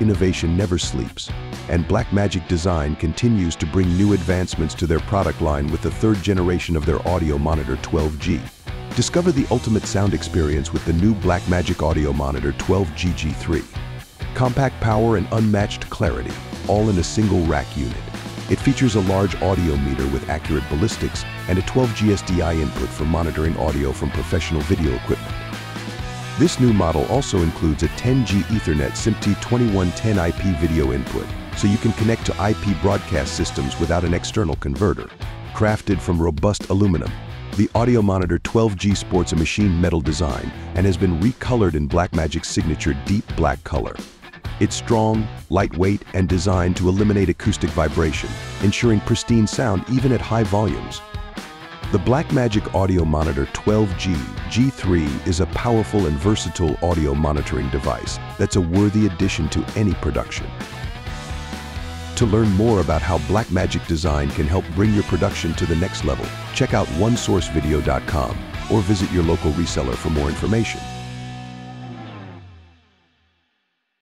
innovation never sleeps, and Blackmagic Design continues to bring new advancements to their product line with the third generation of their audio monitor 12G. Discover the ultimate sound experience with the new Blackmagic Audio Monitor 12G G3. Compact power and unmatched clarity, all in a single rack unit. It features a large audio meter with accurate ballistics and a 12G SDI input for monitoring audio from professional video equipment. This new model also includes a 10G Ethernet SMPTE 2110 IP video input, so you can connect to IP broadcast systems without an external converter. Crafted from robust aluminum, the Audio Monitor 12G sports a machine metal design and has been recolored in Blackmagic's signature deep black color. It's strong, lightweight, and designed to eliminate acoustic vibration, ensuring pristine sound even at high volumes. The Blackmagic Audio Monitor 12G G3 is a powerful and versatile audio monitoring device that's a worthy addition to any production. To learn more about how Blackmagic Design can help bring your production to the next level, check out onesourcevideo.com or visit your local reseller for more information.